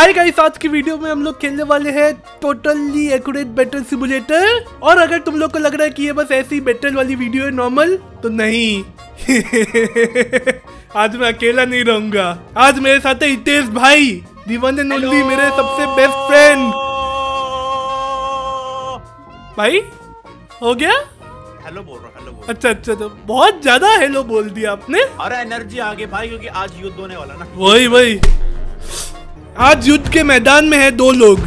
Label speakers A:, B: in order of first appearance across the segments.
A: Hi guys आज की video में हम लोग खेलने वाले हैं टोटली एक्यूरेट बैटल सिमुलेटर और अगर तुम लोग को लग रहा है कि ये बस ऐसी बैटल वाली वीडियो है नॉर्मल तो नहीं। आज मैं अकेला नहीं रहूँगा। आज मेरे साथ है हितेश भाई दी वन एंड ओनली मेरे सबसे बेस्ट फ्रेंड भाई हो गया?
B: हेलो बोल रहा हूँ हेलो
A: अच्छा अच्छा तो बहुत ज़्यादा हेलो बोल दिया आपने।
B: अरे एनर्जी आ गई भाई क्योंकि आज युद्ध होने वाला ना।
A: वही वही। आज युद्ध के मैदान में है दो लोग।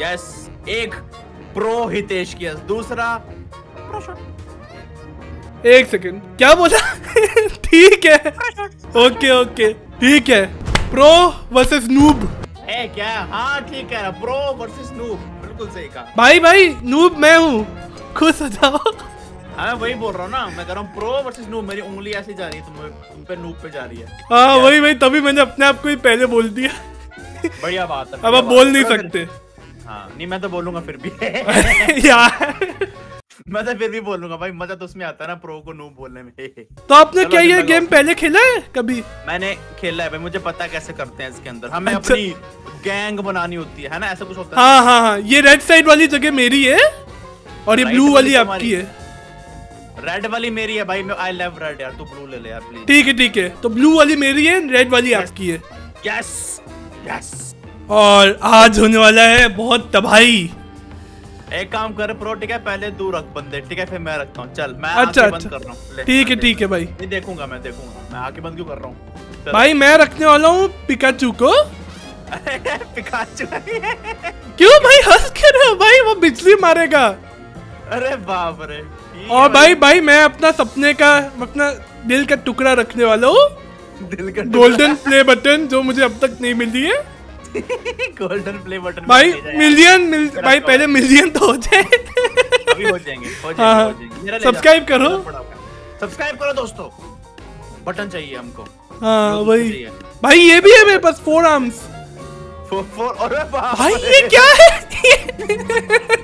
B: यस एक प्रो हितेश की दूसरा
A: एक सेकंड क्या बोला? ठीक है। ओके ओके ठीक है। Pro versus noob.
B: है क्या? हाँ ठीक है प्रो वर्सेस नूब बिल्कुल सही कहा।
A: भाई भाई नूब मैं हूँ। खुश हो जाओ।
B: हाँ वही बोल रहा हूँ ना मैं कह रहा हूँ प्रो वर्सेस नूब मेरी उंगली ऐसे जा रही है तुम तुम पे नूब पे जा रही है।
A: हाँ वही वही तभी मैंने अपने आप को ही पहले बोल दिया।
B: बढ़िया बात है
A: अब आप बोल नहीं सकते।
B: हाँ नहीं मैं तो बोलूँगा फिर भी।
A: यार।
B: मैं तो फिर भी बोलूँगा भाई मज़ा तो उसमें आता है ना प्रो को नूब बोलने में।
A: तो आपने क्या ये गेम पहले खेला है कभी?
B: मैंने खेला है भाई मुझे पता है कैसे करते हैं इसके अंदर। हमें
A: अच्छा।
B: अपनी गैंग बनानी होती है है ना? ऐसा कुछ होता है।
A: हाँ हाँ हाँ ये रेड साइड वाली जगह मेरी है और ये ब्लू वाली आपकी है।
B: रेड वाली मेरी है भाई आई लव रेड यार तू ब्लू ले ले यार प्लीज़
A: ठीक है ठीक है। तो ब्लू वाली मेरी है रेड वाली आपकी है।
B: यस यस
A: और आज होने वाला है बहुत तबाही।
B: एक काम कर प्रो ठीक है? पहले तू रख बंदे ठीक है? फिर मैं रखता हूँ। चल मैं
A: अच्छा,
B: आँखें बंद
A: अच्छा।
B: कर रहा हूँ।
A: ठीक है ठीक है भाई।
B: नहीं देखूँगा मैं देखूँगा। मैं आँखें बंद क्यों कर रहा हूँ?
A: भाई मैं रखने वाला हूँ पिकाचू को।
B: पिकाचू
A: क्यों भाई? हंस क्यों रहे हो भाई? वो बिजली मारेगा।
B: अरे बाप रे
A: और भाई। भाई मैं अपना सपने का अपना दिल का टुकड़ा रखने वाला हूँ।
B: का
A: गोल्डन प्ले बटन जो मुझे अब तक नहीं मिली है।
B: गोल्डन प्ले बटन
A: भाई मिलियन मिल भाई पहले मिलियन तो हो जाए।
B: अभी हो जाएँगे हो जाएँगे,
A: हाँ। सब्सक्राइब करो।
B: सब्सक्राइब करो दोस्तों। बटन चाहिए हमको।
A: हाँ वही। भाई ये भी है मेरे पास फोर आर्म्स
B: फोर फोर अरे
A: भाई ये क्या है?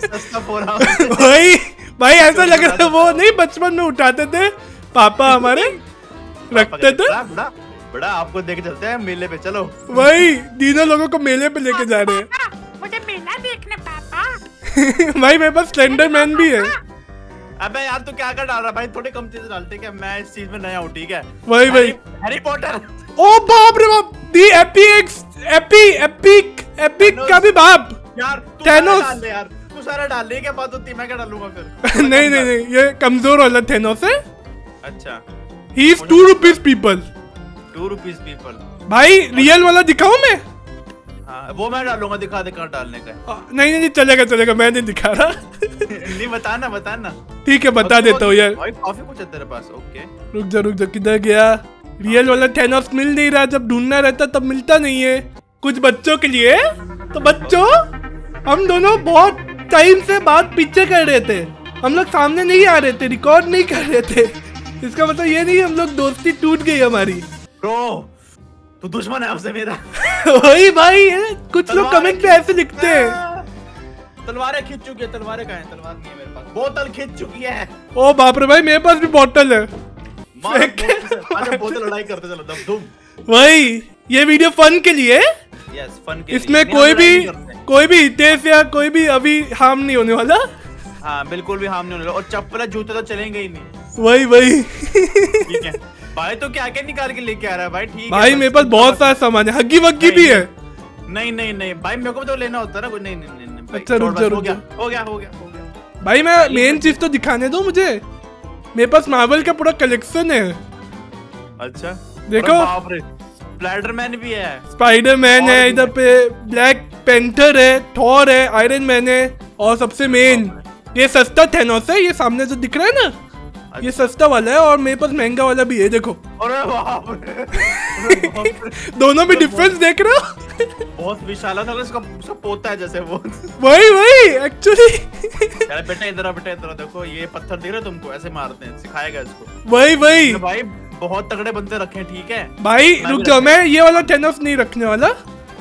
B: सस्ता फोर आर्म
A: भाई भाई ऐसा लग रहा है वो नहीं बचपन में उठाते थे पापा हमारे रखते थे
B: बड़ा आपको देख चलते हैं मेले पे चलो।
A: वही तीनों लोगों को मेले पे लेके जा रहे हैं।
C: मुझे मेला देखने पापा।
A: भाई मेरे पास स्लेंडर मैन भी है।
B: अबे यार तू क्या कर डाल रहा है? भाई थोड़ी कम चीज़ें डालते क्या मैं इस चीज़ में नया हूँ ठीक है?
A: वही, वही।
B: हैरी- पॉटर
A: ओ बाप रे बाप the epics AP epic epic का भी बाप।
B: यार तू सारा डाल ले यार। तू सारा डाल ले क्या बात होती मैं क्या डालूँगा फिर?
A: नहीं नहीं नहीं ये कमज़ोर वाला थेनोस है।
B: अच्छा।
A: He is two rupees people
B: two rupees people
A: भाई रियल वाला दिखाऊँ मैं?
B: हाँ वो मैं डालूँगा दिखा दे कहाँ डालने का
A: आ, नहीं नहीं नहीं, चलेगा चलेगा मैं नहीं दिखा रहा।
B: नहीं बताना बताना।
A: ठीक है बता देता हूँ यार।
B: काफ़ी कुछ है तेरे पास? ओके
A: रुक जा रुक जा किधर गया? रियल वाला थेनोस मिल नहीं रहा जब ढूंढना रहता तब मिलता नहीं है। कुछ बच्चों के लिए? तो बच्चों हम दोनों बहुत टाइम से बात पीछे कर रहे थे। हम लोग सामने नहीं आ रहे थे रिकॉर्ड नहीं कर रहे थे। इसका मतलब ये नहीं हम लोग दोस्ती टूट गई हमारी।
B: ब्रो तू दुश्मन है आपसे मेरा।
A: वही भाई है? कुछ लोग कमेंट पे ऐसे लिखते हैं।
B: तलवारें खींच चुकी है तलवारें कहाँ हैं? तलवार नहीं है मेरे पास। बोतल खींच चुकी है।
A: ओ बाप रे भाई मेरे पास भी है।
B: बोतल से- आजा बोतल लड़ाई करते चलो दम धूम।
A: वही ये वीडियो फन के लिए है।
B: यस फन के
A: इसमें। कोई भी। कोई भी हितेश या कोई भी अभी हार्म नहीं होने वाला।
B: हाँ बिल्कुल भी हार्म नहीं होने वाला। और चप्पल जूते तो चलेंगे ही नहीं।
A: वही वही।
B: ठीक है। भाई तो क्या क्या निकाल के लेके आ रहा है भाई? ठीक
A: भाई मेरे पास बहुत सारा सामान है। हग्गी वग्गी भी है।
B: नहीं नहीं नहीं भाई मेरे को तो लेना होता ना कोई। नहीं नहीं नहीं
A: अच्छा, रुक जा,
B: हो
A: रुक
B: गया
A: जा।
B: हो गया हो गया
A: भाई मैं मेन चीज़ तो दिखाने दो मुझे। मेरे पास मार्वल का पूरा कलेक्शन है।
B: अच्छा?
A: देखो।
B: स्पाइडरमैन भी है।
A: स्पाइडर मैन है इधर पे ब्लैक पेंटर है थॉर है आयरन मैन है और सबसे मेन ये सस्ता थेनोस है ये सामने जो दिख रहा है ना? ये सस्ता वाला है और मेरे पास महँगा वाला भी है देखो।
B: अरे बाप रे। अरे।
A: दोनों में डिफरेंस देख रहे हो?
B: बहुत विशाल था उसका उसका पोता है जैसे वो।
A: वही वही एक्चुअली
B: यार बेटा इधर आ बेटा इधर आ, देखो ये पत्थर दिख रहे है तुमको ऐसे मारते हैं सिखाएगा इसको।
A: वही वही।
B: भाई बहुत तगड़े बंदे रखे हैं ठीक है?
A: भाई रुक जाओ मैं ये वाला टेनोस नहीं रखने वाला।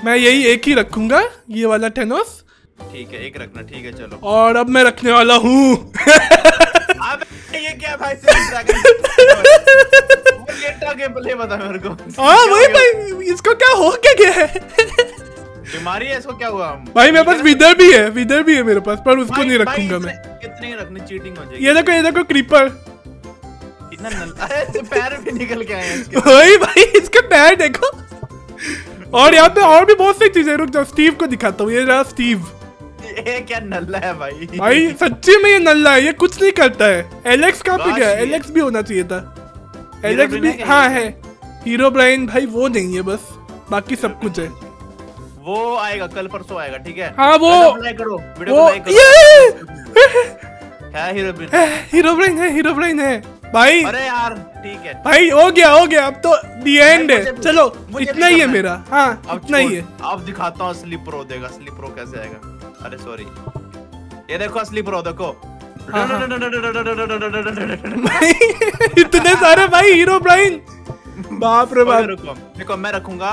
A: मैं यही एक ही रखूँगा ये वाला टेनोस
B: ठीक है एक रखना ठीक है चलो।
A: और अब मैं रखने वाला हूँ।
B: क्या भाई गेम बता मेरे को।
A: हाँ वही भाई इसको क्या हो क्या गया है?
B: बीमारी है इसको क्या हुआ?
A: भाई मेरे पास विदर भी है विदर भी है मेरे पास पर उसको नहीं रखूँगा मैं।
B: कितने रखने चीटिंग हो जाएगी।
A: ये देखो ये देखो क्रीपर
B: इतना नल अरे पैर भी निकल के आए हैं
A: भाई इसके पैर देखो। और यहाँ पे और भी बहुत सी चीज़ें रुक जाओ स्टीव को दिखाता हूँ ये रहा स्टीव
B: ये क्या नल्ला है भाई?
A: भाई सच्ची में ये नल्ला है ये कुछ नहीं करता है। एलेक्स कहाँ पे गया? एलेक्स भी होना चाहिए था। एलेक्स भी
B: हाँ
A: है हीरो ब्राइन भाई वो नहीं है बस। बाकी सब कुछ है।
B: वो आएगा कल परसों आएगा ठीक है?
A: हाँ, वो-
B: करो वीडियो
A: वो
B: करो।
A: ये
B: है हीरो
A: ब्राइन है हीरो ब्राइन है भाई
B: अरे यार ठीक है।
A: भाई हो गया हो गया अब तो दी एंड है। चलो इतना ही है मेरा। हाँ
B: अब
A: इतना ही है।
B: अब दिखाता हूँ असली प्रो देगा असली प्रो कैसे आएगा। अरे सॉरी ये देखो असली प्रो देखो.
A: हाँ, हाँ। इतने सारे भाई हीरो ब्राइन बाप रे बाप.
B: रुको. देखो मैं रखूँगा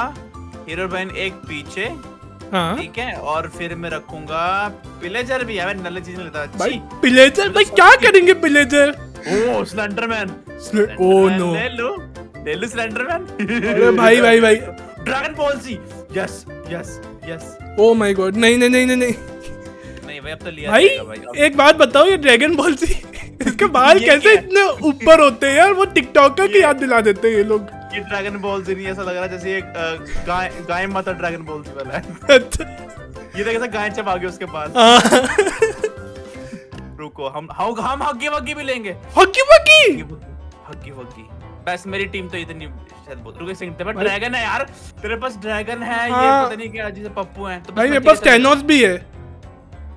B: हीरो बहन एक पीछे
A: हाँ।
B: ठीक है? और फिर मैं रखूँगा पिलेजर भी है। मैं नल्ले चीज़ लेता
A: भाई पिलेजर भाई क्या करेंगे pillager
B: oh Slenderman
A: oh no
B: ले लो। ले लो स्लेंडरमैन
A: अरे भाई भाई भाई।
B: Dragon ball see yes yes yes
A: oh my god नहीं नहीं नहीं नहीं.
B: भाई अब तो लिया
A: भाई
B: भाई।
A: एक बात बताओ ये ड्रैगन बॉल सी इसके बाल कैसे इतने ऊपर होते हैं यार? वो टिकटॉकर की याद दिला देते हैं ये लोग।
B: ये ड्रैगन बॉल से नहीं ऐसा लग रहा जैसे एक गाय गाय माता ड्रैगन बॉल से वाला है।
A: अच्छा।
B: ये देख ऐसा गाय चबा गया उसके पास
A: हाँ।
B: रुको हम हम हम हग्गी वग्गी भी लेंगे।
A: हॉकी वॉकी
B: हग्गी वग्गी बस मेरी टीम तो इतनी ड्रैगन है यार। तेरे पास ड्रैगन है ये
A: हाँ।
B: पता नहीं क्या जैसे पप्पू हैं तो
A: भाई मेरे पास टेनोस भी है।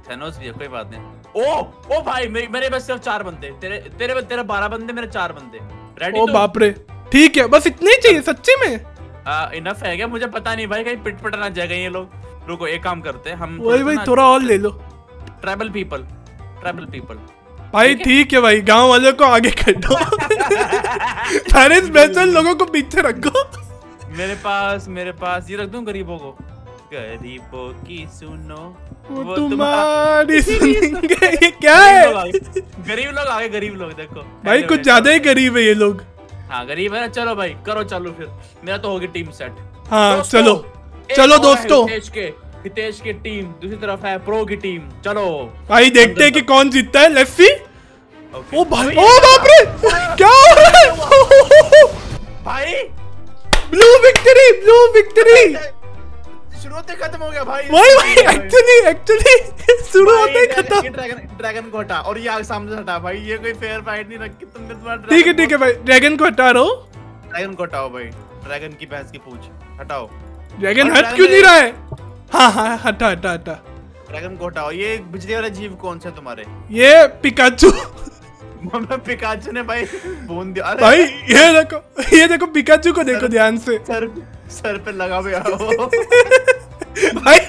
B: थैनोस भी है कोई बात नहीं। ओ ओ भाई मेरे मेरे पास सिर्फ़ चार बंदे। तेरे तेरे तेरे बारह बंदे मेरे चार बंदे। रेडी
A: ओ
B: तो?
A: बाप रे ठीक है बस इतने ही चाहिए सच्ची में?
B: इनफ है क्या? मुझे पता नहीं भाई कहीं पिट पटा ना जाएगा ये लोग। रुको एक काम करते हैं हम
A: वही भाई थोड़ा और ले लो।
B: ट्राइबल पीपल ट्राइबल पीपल
A: भाई ठीक है? भाई गाँव वाले को आगे कर दो लोगों को पीछे रखो।
B: मेरे पास मेरे पास ये रख दूँ गरीबों को? गरीबों की सुनो।
A: वो तुम्हारी सुनेंगे ये क्या है?
B: गरीब लोग आगे गरीब लोग देखो।
A: भाई कुछ ज़्यादा ही गरीब है ये लोग।
B: हाँ गरीब है ना? चलो भाई करो चालू फिर। मेरा तो होगी टीम सेट।
A: हाँ चलो। चलो दोस्तों।
B: हितेश की टीम। दूसरी तरफ़ है प्रो की टीम। चलो।
A: भाई देखते हैं कि कौन जीतता है। लेट्स सी ओ भाई ओ बाप रे क्या हो रहा है
B: भाई!
A: ब्लू विक्ट्री ब्लू विक्ट्री
B: शुरुआत ही खत्म हो गया भाई।
A: भाई भाई एक्चुअली एक्चुअली शुरू होते ही खत्म।
B: ड्रैगन ड्रैगन को हटा और ये आगे सामने हटा भाई ये कोई फेयर फाइट नहीं रखी तुमने तुम्हारा
A: ठीक है ठीक है भाई ड्रैगन को हटा रहा। हूँ
B: ड्रैगन को हटाओ भाई ड्रैगन की भैंस की पूछ हटाओ।
A: ड्रैगन हट क्यों नहीं रहा है? हाँ हाँ हटा हटा हटा।
B: ड्रैगन को हटाओ ये बिजली वाले जीव कौन से तुम्हारे?
A: ये पिकाचू
B: पिकाचू ने भाई बूंद दिया।
A: भाई ये देखो ये देखो पिकाचू को देखो ध्यान से।
B: सर सर पे लगा हुआ है।
A: भाई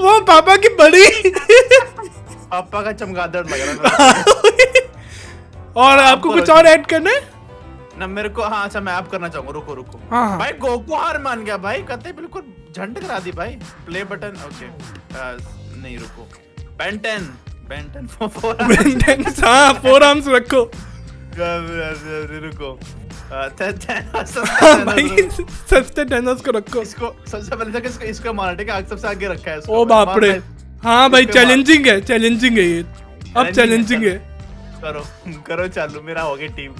A: वो पापा की बड़ी।
B: पापा का चमगादड़ लग रहा है
A: और आपको कुछ और ऐड करना है?
B: ना मेरे को हाँ अच्छा मैं आप करना चाहूँगा। रुको रुको।
A: हाँ, हाँ।
B: भाई गोकू हार मान गया भाई। कहते बिल्कुल झंड करा दी भाई। प्ले बटन ओके आ, नहीं रुको। Ben Ten Ben Ten four
A: Maintenance, हाँ फोर आर्म्स रखो।
B: रुको।
A: सस्ते टेनस को रखो
B: इसको सबसे पहले तो इसको इसको मारना ठीक सबसे आगे रखा है इसको।
A: ओ बाप रे हाँ भाई
B: इस पे मार।
A: चैलेंजिंग है चैलेंजिंग है ये। अब चैलेंजिंग
B: है,
A: है।
B: करो करो चालू मेरा हो गई टीम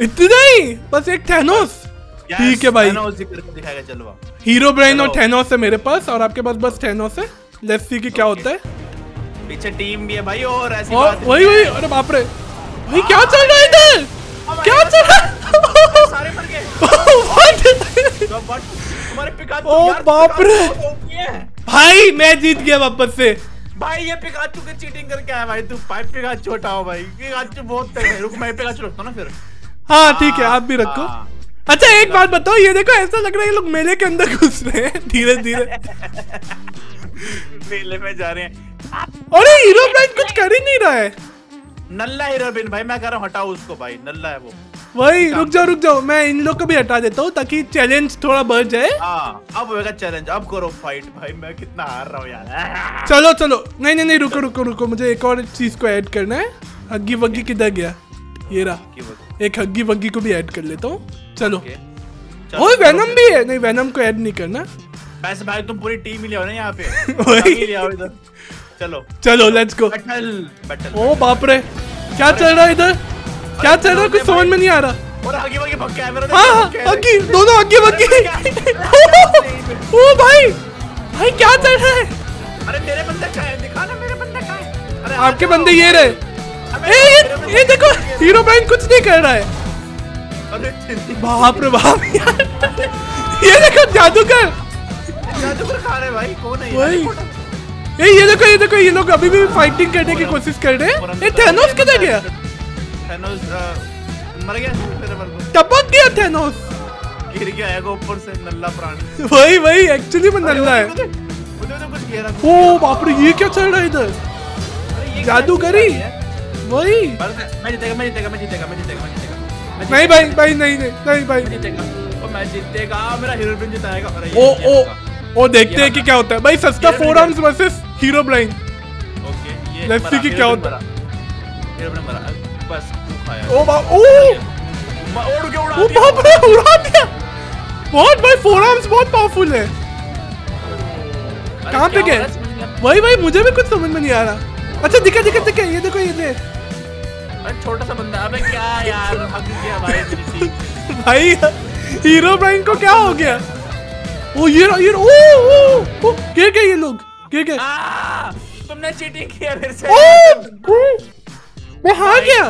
A: इतना ही? बस एक थैनोस ठीक है भाई।
B: दिखाएगा
A: हीरो ब्रेन और। थैनोस है मेरे पास और आपके पास बस थैनोस है। लेट्स सी कि क्या होता है।
B: पीछे टीम भी है भाई और ऐसी बात
A: वही वही अरे बाप रे भाई क्या चल रहा है इधर? क्या चल रहा है?
B: सारे मर गए।
A: What?
B: तो तुम्हारे पिकाचू
A: ओ बाप रे।
B: है।
A: भाई मैं जीत गया वापस से।
B: भाई ये पिकाचू की चीटिंग करके आया भाई। तू भाई पिकाचू हटाओ भाई। पिकाचू बहुत तेज है। रुक मैं पिकाचू रखता हूँ ना फिर।
A: हाँ ठीक है आप भी रखो।
B: हाँ।
A: अच्छा एक बात बताओ ये देखो ऐसा लग रहा है ये लोग मेले के अंदर घुस रहे हैं। धीरे धीरे।
B: मेले में जा रहे हैं।
A: अरे हीरो कुछ कर ही नहीं रहा है।
B: नल्ला हीरो भाई मैं कह रहा हूँ हटाओ उसको भाई। नल्ला है वो।
A: वही रुक जाओ रुक जाओ। मैं इन लोग को भी हटा देता हूँ ताकि चैलेंज थोड़ा बढ़ जाए।
B: हाँ अब होगा चैलेंज अब करो फाइट भाई मैं कितना हार रहा हूँ यार।
A: चलो चलो। नहीं नहीं नहीं रुको रुको रुको। मुझे एक और चीज़ को ऐड करना है। हग्गी वग्गी किधर गया? ये रहा। एक हग्गी वग्गी को भी ऐड कर लेता हूँ। चलो।
B: करो
A: वेनम। भी है। नहीं वैनम को ऐड नहीं करना।
B: वैसे भाई तुम पूरी टीम ही ले आओ ना यहाँ पे। चलो।
A: चलो लेट्स गो
B: बैटल बैटल
A: ओ बाप रे। क्या चल रहा है इधर? क्या चल रहा है? कुछ समझ में नहीं आ रहा।
B: आगे आगे भग
A: हाँ अग्गी दोनों अग्गी बग्गी ओ भाई भाई क्या चल रहा है?
B: अरे मेरे बंदे कहाँ है दिखा ना मेरे बंदे कहाँ है। अरे
A: आपके बंदे ये रहे। ए ये, ये देखो हीरो ब्राइन कुछ नहीं कर रहा है।
B: अरे
A: बाप रे बाप यार। ये देखो जादूगर।
B: जादूगर खा रहे भाई कौन है ये? फोटो-
A: ए ये देखो ये देखो ये लोग अभी भी फाइटिंग करने की कोशिश कर रहे हैं। ए थैनोस किधर गया?
B: थैनोस मर गया को
A: टपक गया थैनोस।
B: गिर गया है ऊपर से नल्ला प्राणी।
A: वही वही एक्चुअली में नल्ला है।
B: मुझे मुझे तो कुछ घेरा
A: ओ बाप रे ये क्या चल रहा है इधर? जादूगरी वही।
B: मैं जीतेगा मैं जीतेगा मैं जीतेगा मैं जीतेगा मैं जीतेगा।
A: नहीं भाई भाई नहीं नहीं नहीं भाई।
B: जीतेगा। ओ मैं जीतेगा मेरा हीरो जिताएगा।
A: ओ ओ ओ देखते हैं कि क्या होता है। भाई सस्ता four arms versus Herobrine
B: okay ये मरा,
A: see कि क्या होता
B: मरा। हीरो मरा बस तू
A: ओ बाप ओ!
B: उड़ के उड़ा दिया।
A: बाप रे उड़ा दिया। बहुत भाई फोर आर्म्स बहुत पावरफुल है। कहाँ पे गए? वही मुझे भी कुछ समझ में नहीं आ रहा। अच्छा दिखा दिखा दिखा ये देखो ये देख।
B: अरे छोटा सा बंदा अबे क्या यार हक गया भाई
A: भाई हीरो ब्राइन को क्या हो गया? ओ ये ये ओ ओ ओ गिर गए ये लोग गिर गए।
B: आ, तुमने चीटिंग किया फिर से।
A: ओ, मैं हार गया।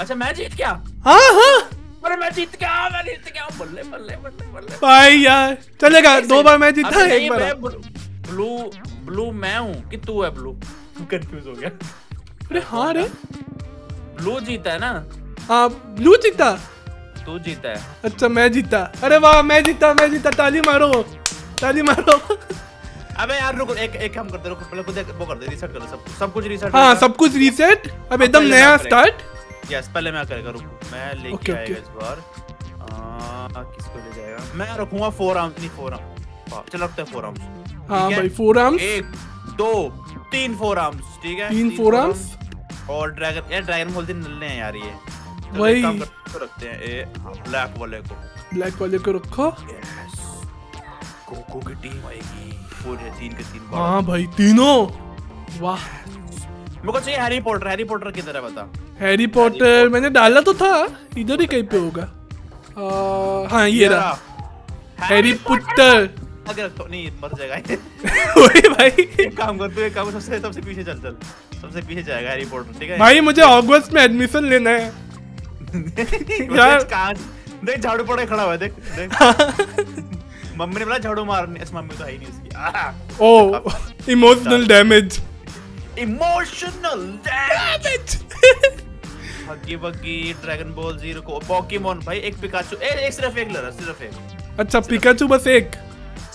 B: अच्छा मैं जीत गया।
A: हाँ हाँ।
B: अरे मैं जीत गया मैं जीत गया। बल्ले बल्ले बल्ले बल्ले।
A: भाई यार चलेगा दो बार मैं जीता एक बार।
B: ब्लू ब्लू मैं हूँ कि तू है ब्लू? कंफ्यूज हो गया।
A: अरे हाँ रे।
B: ब्लू जीता है ना?
A: हाँ ब्लू जीता।
B: तू जीता है।
A: अच्छा मैं जीता। अरे वाह मैं जीता मैं जीता। ताली मारो ताली मारो।
B: अबे यार रुको एक एक काम करते रुको पहले वो कर दे रीसेट कर दे सब सब कुछ रीसेट
A: हाँ सब कुछ रीसेट अब एकदम नया स्टार्ट
B: यस पहले मैं करेगा रुको। मैं लेके
A: ओके।
B: आएगा इस बार। आ, किसको ले जाएगा? मैं रखूँगा फोर आर्म्स नहीं फोर आर्म्स चल रखते हैं फोर आर्म्स
A: हाँ भाई फोर आर्म्स
B: एक दो तीन फोर आर्म्स ठीक है?
A: तीन four arms?
B: और ड्रैगन यार ड्रैगन बोलते नल्ले हैं यार ये।
A: वही।
B: एक काम करते हैं, रखते हैं ए ब्लैक वाले को।
A: ब्लैक वाले को रखो।
B: यस कोको की टीम आएगी। पूरे तीन के तीन बार
A: हाँ भाई तीनों। वाह।
B: मेरे को चाहिए हैरी पॉटर हैरी पॉटर किधर है बता।
A: हैरी पॉटर मैंने डाला तो था इधर ही कहीं पे होगा। हाँ ये रहा। हैरी पुटर
B: आगे रख तो नहीं मर जाएगा। ये।
A: वही भाई।
B: एक काम कर तू एक काम सबसे सबसे पीछे चल चल। सबसे पीछे जाएगा हैरी पॉटर ठीक है?
A: भाई मुझे अगस्त में एडमिशन लेना है।
B: यार।
A: यार।
B: देख झाड़ू पड़े खड़ा हुआ है देख देख। मम्मी ने बोला झाड़ू मारनी अच्छा मम्मी तो है ही नहीं उसकी।
A: ओ emotional damage
B: emotional damage huggy buggy dragon ball zero को पोकेमोन भाई एक पिकाचू ए एक सिर्फ़ एक ले रहा सिर्फ़ एक।
A: अच्छा पिकाचू बस एक।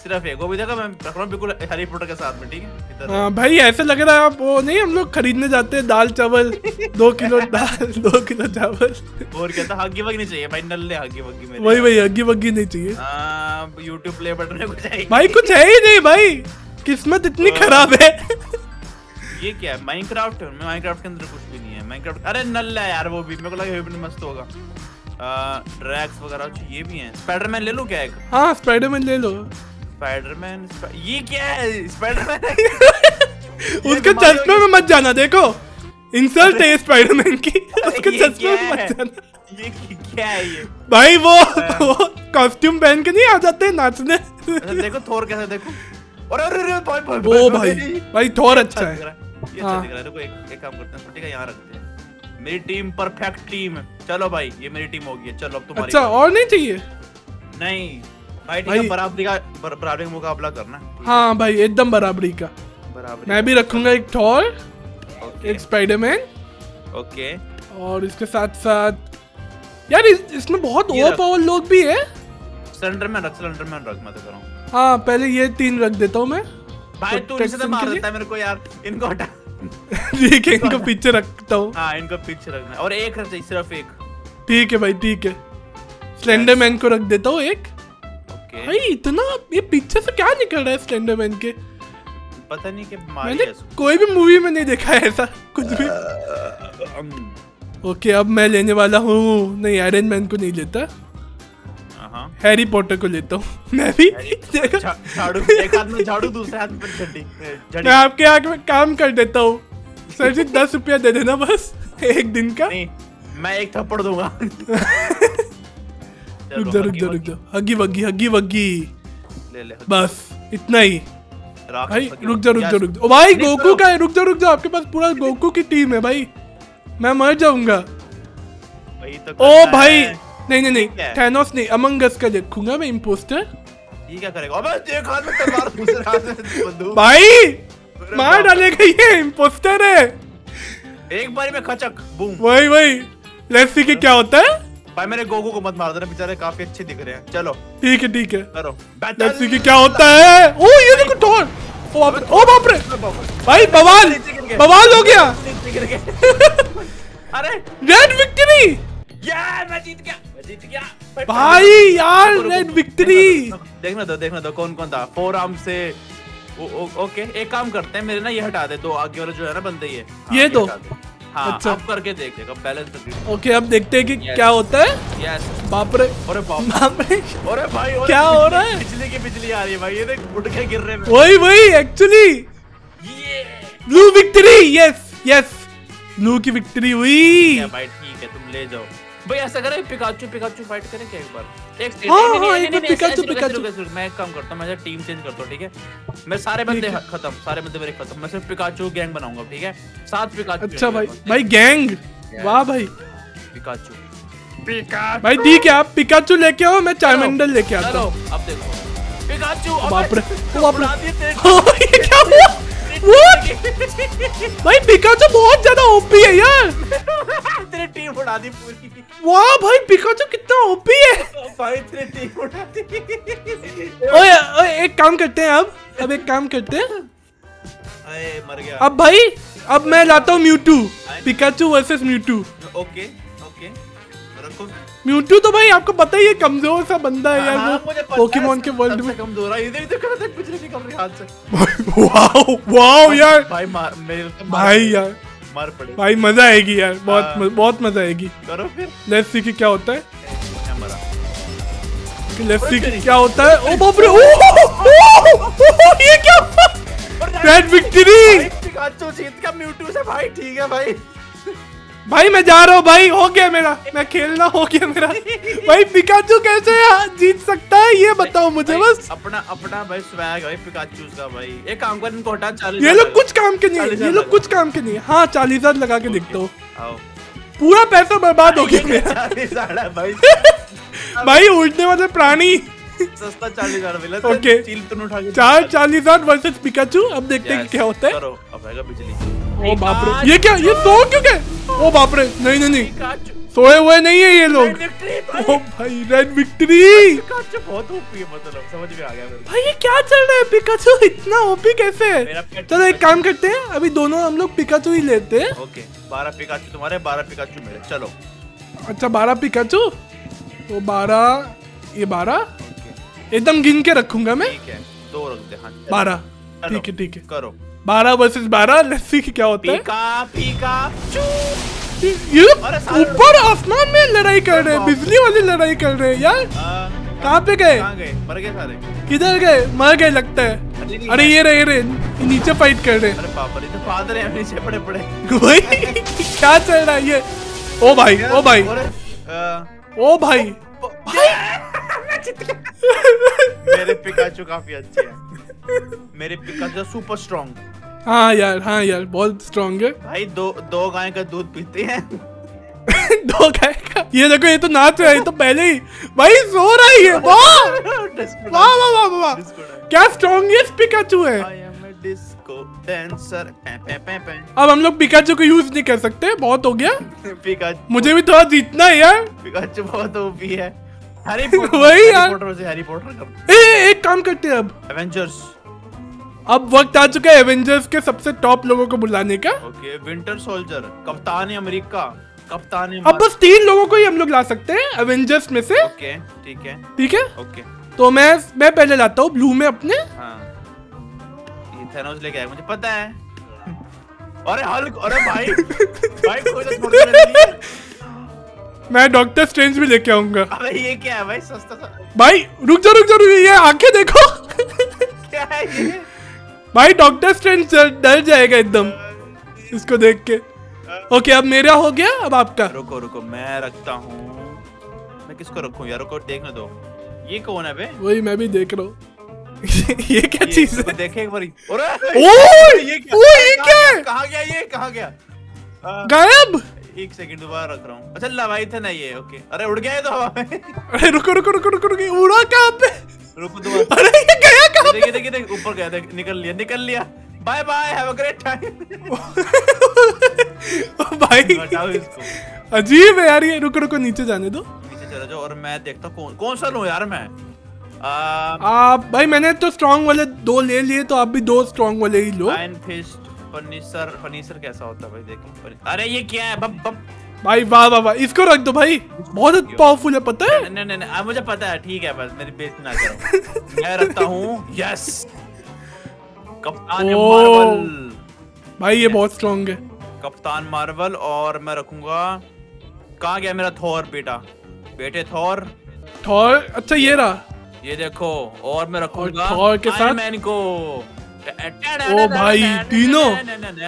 B: सिर्फ़ एक। वो भी देखा मैं रख रहा हूँ बिल्कुल हैरी पॉटर के साथ में ठीक है?
A: हाँ भाई ऐसे लग रहा है आप वो नहीं हम लोग खरीदने जाते हैं दाल चावल दो किलो दाल दो किलो चावल।
B: और क्या था हगी बगी नहीं चाहिए भाई नल्ले हगी बगी मेरे
A: वही वही अग्गी वग्गी नहीं चाहिए।
B: हाँ यूट्यूब प्ले बटन में कुछ आएगी
A: भाई कुछ है ही नहीं भाई। किस्मत इतनी खराब है।
B: ये क्या है? माइनक्राफ्ट में माइनक्राफ्ट के अंदर कुछ भी नहीं है। माइनक्राफ्ट अरे नल्ला है यार वो भी। मेरे को लगा भी मस्त होगा। ड्रैग्स वगैरह ये भी हैं। स्पाइडरमैन ले लूँ क्या एक?
A: हाँ स्पाइडरमैन ले लो।
B: स्पाइडरमैन ये क्या है? स्पाइडरमैन
A: उसके चश्मे में मत जाना देखो। इंसल्ट है स्पाइडरमैन की। उसके चश्मे में मत जाना।
B: ये क्या है ये?
A: भाई वो वो कॉस्ट्यूम पहन के नहीं आ जाते नाचने?
B: अच्छा, देखो थोर कैसे देखो। अरे अरे अरे भाई भाई
A: भाई थोर
B: अच्छा
A: अच्छा है।
B: है। ये अच्छा
A: हाँ।
B: दिख रहा है देखो एक एक काम करते हैं ठीक है यहाँ रखते हैं। मेरी टीम परफेक्ट टीम है। चलो भाई ये मेरी टीम होगी चलो अब तुम्हारी
A: अच्छा और नहीं चाहिए?
B: नहीं। भाई ठीक है बराबरी का बर- बराबरी का मुकाबला करना।
A: हाँ। भाई एकदम बराबरी का।
B: बराबरी
A: मैं भी रखूँगा एक थॉर एक स्पाइडरमैन
B: ओके।
A: और इसके साथ साथ यार इस, इसमें बहुत ओवर पावर लोग भी है।
B: सिलेंडरमैन रख सिलेंडरमैन रख मैं तो कर रहा हूँ।
A: हाँ पहले ये तीन रख देता हूँ मैं।
B: भाई तू इनसे तो मार देता है मेरे को यार इनको हटा।
A: ठीक है इनको पीछे रखता हूँ।
B: हाँ इनको पीछे रखना। और एक रख चाहिए सिर्फ़ एक।
A: ठीक है भाई ठीक है। स्लेंडरमैन को रख देता हूँ एक।
B: ओके।
A: भाई इतना ये पीछे से क्या निकल रहा है स्लेंडरमैन के?
B: पता नहीं कि
A: मैंने कोई भी मूवी में नहीं देखा है ऐसा कुछ भी। ओके अब मैं लेने वाला हूँ। नहीं आयरन मैन को नहीं लेता। हैरी पॉटर को लेता हूँ। मैं भी
B: झाड़ू एक हाथ में झाड़ू दूसरे हाथ में छड़ी
A: मैं आपके आगे में काम कर देता हूँ। सर जी दस रुपया दे देना बस एक दिन का।
B: नहीं मैं एक थप्पड़ दूँगा।
A: रुक जा रुक जा रुक जा हगी वगी हगी वगी बस इतना ही। भाई रुक जा रुक जा रुक जा ओ भाई गोकू का है रुक जा रुक जा आपके पास पूरा गोकू की टीम है भाई। मैं मर जाऊँगा।
B: तो
A: ओ भाई
B: है।
A: नहीं नहीं नहीं. थैनोस नहीं. अमंग अस का देखूँगा मैं इम्पोस्टर
B: ये क्या करेगा. अबे देख हाथ में तलवार दूसरे हाथ में बंदूक.
A: भाई मार डालेगा ये इम्पोस्टर है.
B: एक बारी में खचक बूम
A: वही वही. लेट्स सी कि क्या होता है.
B: भाई मेरे गोगो को मत मार देना बेचारे काफ़ी अच्छे दिख रहे हैं. चलो.
A: ठीक है ठीक है.
B: करो.
A: लेट्स सी कि क्या होता है. ओ ये देखो टोर ओ बाप रे. ओ बाप रे. भाई बवाल। बवाल हो गया।
B: अरे.
A: रेड विक्ट्री
B: यार मैं जीत गया. जीत गया
A: भाई यार रेड विक्ट्री
B: देखना दो, देखना दो कौन कौन था? फोर आर्म से ओ, ओ, ओके एक काम करते हैं मेरे ना ये हटा दे दो आगे वाले जो है ना बंदे ये। हाँ,
A: ये दो?
B: हाँ
A: अच्छा।
B: अब करके देख देखो बैलेंस
A: ओके अब देखते हैं कि
B: Yes.
A: क्या होता है।
B: यस
A: बाप रे।
B: अरे बाप
A: रे।
B: अरे भाई
A: क्या हो रहा है?
B: बिजली की बिजली आ रही है भाई ये देख उड़ के गिर रहे हैं।
A: वही वही एक्चुअली
B: ये
A: blue victory yes yes blue की विक्ट्री हुई।
B: भाई ठीक है तुम ले जाओ। भाई ऐसा करें पिकाचू पिकाचू फाइट करें क्या एक बार? एक
A: हाँ,
B: नहीं, नहीं,
A: हाँ,
B: नहीं,
A: एक बार पिकाचू, पिकाचू।
B: मैं एक काम करता हूँ मैं टीम चेंज करता हूँ ठीक है? मैं सारे बंदे खत्म सारे बंदे मेरे खत्म मैं सिर्फ़ पिकाचू गैंग बनाऊँगा ठीक है? सात पिकाचू
A: अच्छा भाई भाई गैंग वाह भाई।
B: पिकाचू पिकाचू
A: भाई ठीक है आप पिकाचू लेके आओ मैं चार्मेंडर लेके आता
B: चलो
A: हूँ
B: अब देखो। पिकाचू अबे,
A: बाप रे, बाप रे। हाँ, ये क्या हुआ? What? भाई पिकाचू बहुत ज़्यादा ओपी है यार।
B: तेरी टीम उड़ा दी पूरी।
A: वाह भाई पिकाचू कितना ओपी है।
B: भाई तेरी टीम उड़ा दी।
A: ओए ओए एक काम करते हैं अब। अब एक काम करते हैं।
B: अरे मर गया।
A: अब भाई अब मैं लाता हूँ Mewtwo Pikachu versus Mewtwo
B: okay okay. रखो।
A: म्यूटू तो भाई आपको पता ही है कमज़ोर सा बंदा है यार
B: हाँ,
A: वो पोकेमोन के वर्ल्ड में।
B: कमज़ोर है। इधर इधर कर देख कुछ नहीं रही हाथ से?
A: वाओ वाओ यार।
B: भाई मार मेरे तो
A: भाई यार।
B: मार पड़े
A: भाई मज़ा आएगी यार बहुत
B: हाँ।
A: बहुत मज़ा आएगी।
B: करो फिर।
A: लेट्स सी कि क्या होता है। लेट्स सी कि क्या होता है। ओ बाप रे ओ, ये क्या रेड विक्ट्री
B: पिकाचू जीत गया म्यूटू से भाई ठीक है भाई।
A: भाई मैं जा रहा हूँ भाई हो गया मेरा। मैं खेलना हो गया मेरा। भाई पिकाचू कैसे जीत सकता है ये बताओ मुझे बस।
B: अपना अपना भाई स्वैग भाई पिकाचू का भाई। एक काम कर इनको हटा चालीस
A: ये लोग कुछ काम के नहीं ये लोग कुछ काम के नहीं हाँ। चालीस हज़ार लगा के देखता हूँ। पूरा पैसा बर्बाद हो गया मेरा।
B: भाई।
A: भाई उड़ने वाले प्राणी।
B: सस्ता चालीस हज़ार मिला
A: Okay.
B: चील तुम उठा के
A: चार चालीस हज़ार वर्सेस पिकाचू अब देखते हैं क्या होता है।
B: बिजली।
A: ओ बाप रे। ये क्या ये सो क्यों गए? ओ बाप रे नहीं नहीं नहीं। सोए हुए नहीं है ये लोग। ओ भाई रेड विक्ट्री
B: पिकाचू बहुत ओपी है मतलब समझ में आ गया मेरे
A: भाई ये क्या चल रहा है? पिकाचू इतना ओपी कैसे है? चलो एक काम करते हैं अभी दोनों हम लोग पिकाचू ही लेते हैं।
B: ओके बारह पिकाचू तुम्हारे बारह पिकाचू मेरे। चलो।
A: अच्छा बारह पिकाचू तो बारह ये बारह? एकदम गिन के रखूँगा मैं।
B: ठीक है दो रख दे हाँ।
A: बारह। ठीक है ठीक है।
B: करो।
A: बारह वर्सेस बारह लेट्स सी क्या होता है।
B: पीका पीका
A: ये ऊपर आसमान में लड़ाई कर रहे हैं बिजली वाली लड़ाई कर रहे हैं यार। कहाँ पे गए?
B: कहाँ गए? मर गए सारे।
A: किधर गए? मर गए लगता है।
B: अरे
A: ये रहे रहे नीचे फाइट कर रहे हैं।
B: रे तो फादर है नीचे पड़े पड़े।
A: भाई क्या चल रहा है ये? ओ भाई ओ भाई। ओ भाई।
B: मेरे पिकाचू काफ़ी अच्छे हैं। मेरे पिकाचू सुपर स्ट्रॉन्ग
A: हाँ यार हाँ यार बहुत स्ट्रांग है।
B: भाई दो दो गाय का दूध पीते हैं।
A: दो गाय का? ये देखो ये तो नाच रहा है ये तो पहले ही। भाई सो रहा है ये वाह वाह वाह वाह वाह। क्या स्ट्रॉन्गेस्ट पिकाचू है. अब हम लोग पिकाचू को यूज़ नहीं कर सकते बहुत हो गया। मुझे भी थोड़ा जीतना है यार।
B: पिकाचू बहुत ओपी है। हैरी पॉटर
A: वही
B: हैरी
A: यार।
B: पॉटर से हैरी पॉटर
A: ए, एक काम करते हैं अब।
B: एवेंजर्स
A: अब वक्त आ चुका है एवेंजर्स के सबसे टॉप लोगों को बुलाने का।
B: ओके विंटर सोल्जर कप्तान अमेरिका कप्तान
A: अब बस तीन लोगों को ही हम लोग ला सकते हैं एवेंजर्स में से।
B: ओके ठीक है।
A: ठीक है?
B: ओके
A: तो मैं मैं पहले लाता हूँ ब्लू में अपने।
B: हाँ। ये लेके आया मुझे पता है। अरे हल्क अरे भाई। भाई कोई तो
A: मैं डॉक्टर स्ट्रेंज भी लेके आऊँगा।
B: अबे ये क्या है भाई सस्ता
A: भाई रुक जा रुक जा रुक जा, ये आँखें देखो।
B: क्या है ये?
A: भाई डॉक्टर स्ट्रेंज डर जाएगा एकदम इसको देख के। ओके अब मेरा हो गया अब आपका।
B: रुको रुको मैं रखता हूँ। मैं किसको रखूँ? यार रुको देखने दो। ये कौन है बे?
A: वही मैं भी देख रहा हूँ। ये क्या चीज़ है?
B: देखे एक बारी। अरे
A: ओए!
B: ये क्या
A: ओए, ये क्या? है?
B: कहाँ गया ये? कहाँ गया?
A: गायब?
B: एक सेकंड दोबारा रख रहा हूँ। अच्छा लवाई था ना ये ओके अरे उड़ गया ये तो हवा में।
A: अरे रुको रुको रुको रुको रुको उड़ा कहाँ पे?
B: रुको दोबारा
A: अरे ये गया कहाँ
B: देखिए देखिए देखिए ऊपर गया देख निकल लिया निकल लिया। Bye bye have a great time
A: ओ भाई।
B: हटाओ इसको।
A: अजीब है यार ये रुको रुको नीचे जाने दो।
B: नीचे चला जाओ और मैं देखता हूँ कौन कौन सा लूँ यार मैं। आ,
A: भाई मैंने तो स्ट्रॉन्ग वाले दो ले लिए तो आप भी दो स्ट्रॉन्ग वाले ही लो।
B: आयन फिस्ट फर्नीचर फर्नीचर कैसा होता है भाई देखिए अरे ये क्या है? बब बब
A: भाई वाह वाह वाह। इसको रख दो भाई। बहुत पावरफुल है पता है?
B: नहीं नहीं नहीं मुझे पता है। ठीक है बस मेरी बेइज्जती ना करो। मैं रखता हूँ। यस कप्तान मार्वल।
A: भाई ये बहुत स्ट्रॉन्ग है।
B: कप्तान मार्वल और मैं रखूँगा। कहाँ गया मेरा थॉर बेटा? बेटे थॉर?
A: थॉर? अच्छा ये रहा।
B: ये देखो और मैं रखूँगा
A: थॉर के साथ?
B: Iron Man को।
A: ओ भाई तीनों।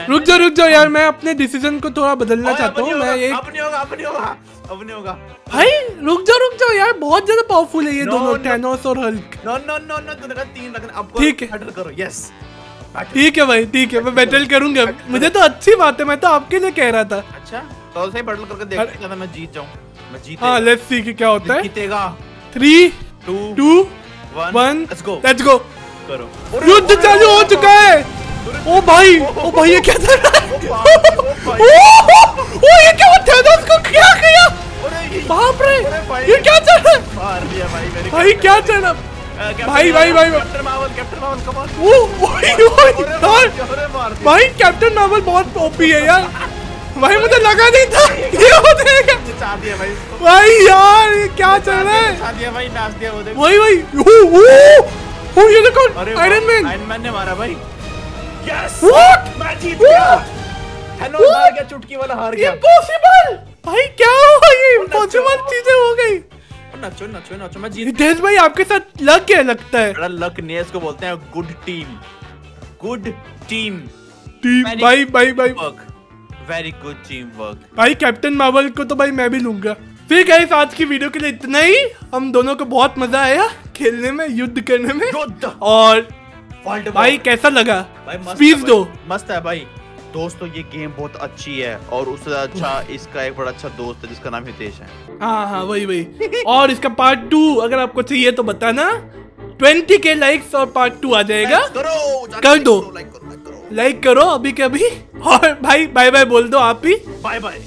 A: रुक जा रुक जा यार मैं अपने डिसीज़न को थोड़ा बदलना चाहता हूँ मैं एक
B: अब होगा अब नहीं होगा अब नहीं होगा।
A: भाई रुक जा रुक जा यार बहुत ज़्यादा पावरफुल है ये दोनों. टैनोस और Hulk
B: no no no no तूने कहा तीन रखना अब
A: ठीक है।
B: करो यस
A: ठीक है भाई ठीक है मैं बैटल करूँगा। मुझे तो अच्छी बात है मैं तो आपके लिए कह रहा था।
B: अच्छा तो सही बैटल करके देखते हैं मैं जीत जाऊँ मैं जीत
A: हाँ लेट्स सी कि क्या होता है।
B: जीतेगा।
A: Three
B: two
A: two
B: one
A: one
B: let's go
A: let's go
B: करो।
A: युद्ध चालू हो चुका है। ओ भाई ओ भाई ये क्या चल रहा है
B: ओ भाई।
A: ये क्या थैनोस को क्या किया? बाप रे ये क्या चल रहा है
B: मार दिया भाई मेरे
A: भाई क्या चल रहा है
B: कैप्टन
A: भाई, भाई, भाई, भाई।
B: Captain marvel captain marvel come on
A: ओ
B: दिया
A: भाई कैप्टन मार्वल बहुत ओपी है यार। भाई मुझे लगा नहीं था ये हो जाएगा।
B: भाई।
A: भाई यार ये क्या चल रहा है?
B: नचा दिया भाई नाच दिया वो देखो।
A: वही वही ओ ये देखो आयरन मैन
B: आयरन मैन ने मारा भाई। यस
A: व्हाट
B: मैं जीत गया। थैनोस हार गया चुटकी वाला हार गया।
A: इम्पॉसिबल भाई क्या हुआ ये इम्पॉसिबल चीज़ें हो गई।
B: नचो नचो नचो मैं जीत
A: हितेश भाई आपके साथ लग क्या लगता है।
B: बड़ा लक ने इसको बोलते हैं good team good team
A: team भाई भाई भाई
B: वेरी गुड टीम वर्क
A: भाई कैप्टन मार्वल को तो भाई मैं भी लूँगा। फिर गाइस आज की वीडियो के लिए इतना ही। हम दोनों को बहुत मज़ा आया। खेलने में युद्ध करने में। और भाई कैसा लगा?
B: भाई मस्त
A: स्पीच दो।
B: मस्त है भाई। दोस्तों ये गेम बहुत अच्छी है और उससे अच्छा इसका एक बड़ा अच्छा दोस्त है जिसका नाम हितेश है।
A: हाँ हाँ वही वही। और इसका पार्ट टू अगर आपको चाहिए तो बताना। ट्वेंटी के लाइक्स और पार्ट टू आ जाएगा।
B: करो
A: कर दो।
B: लाइक करो करो
A: लाइक करो। अभी के अभी। और भाई बाय बाय बोल दो आप ही
B: बाय बाय